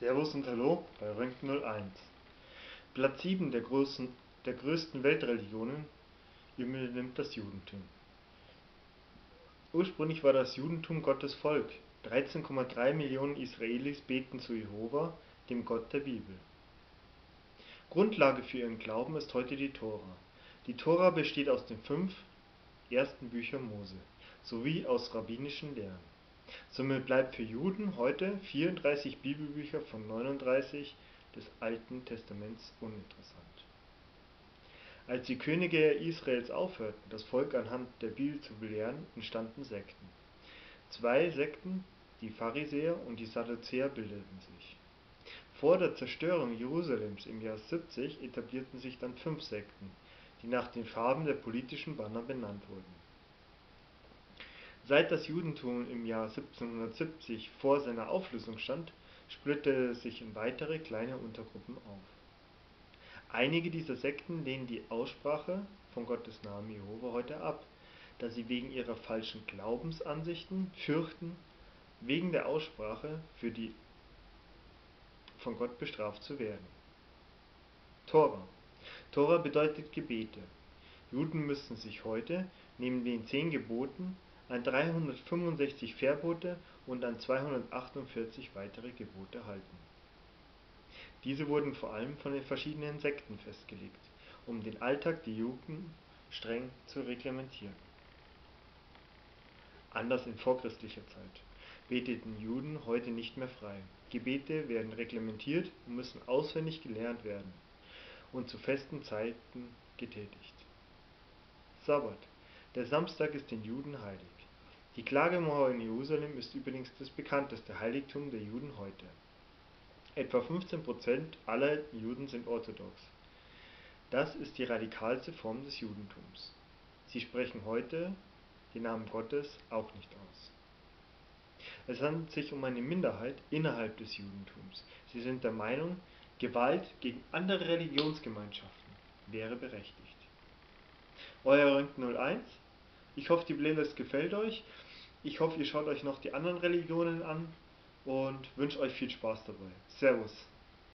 Servus und Hallo bei Rank 01. Platz 7 der, großen, der größten Weltreligionen übernimmt das Judentum. Ursprünglich war das Judentum Gottes Volk. 13,3 Millionen Israelis beten zu Jehova, dem Gott der Bibel. Grundlage für ihren Glauben ist heute die Tora. Die Tora besteht aus den fünf ersten Büchern Mose sowie aus rabbinischen Lehren. Somit bleibt für Juden heute 34 Bibelbücher von 39 des Alten Testaments uninteressant. Als die Könige Israels aufhörten, das Volk anhand der Bibel zu belehren, entstanden Sekten. Zwei Sekten, die Pharisäer und die Sadduzäer, bildeten sich. Vor der Zerstörung Jerusalems im Jahr 70 etablierten sich dann fünf Sekten, die nach den Farben der politischen Banner benannt wurden Seit das Judentum im Jahr 1770 vor seiner Auflösung stand, splitterte es sich in weitere kleine Untergruppen auf. Einige dieser Sekten lehnen die Aussprache von Gottes Namen Jehova heute ab, da sie wegen ihrer falschen Glaubensansichten fürchten, wegen der Aussprache für die von Gott bestraft zu werden. Tora Tora bedeutet Gebete. Juden müssen sich heute neben den zehn Geboten an 365 Verbote und an 248 weitere Gebote halten. Diese wurden vor allem von den verschiedenen Sekten festgelegt, um den Alltag der Juden streng zu reglementieren. Anders in vorchristlicher Zeit beteten Juden heute nicht mehr frei. Gebete werden reglementiert und müssen auswendig gelernt werden und zu festen Zeiten getätigt. Sabbat. Der Samstag ist den Juden heilig. Die Klagemauer in Jerusalem ist übrigens das bekannteste Heiligtum der Juden heute. Etwa 15% aller Juden sind orthodox. Das ist die radikalste Form des Judentums. Sie sprechen heute den Namen Gottes auch nicht aus. Es handelt sich um eine Minderheit innerhalb des Judentums. Sie sind der Meinung, Gewalt gegen andere Religionsgemeinschaften wäre berechtigt. Euer Rank 01 ich hoffe, die Playlist gefällt euch. Ich hoffe, ihr schaut euch noch die anderen Religionen an und wünsche euch viel Spaß dabei. Servus.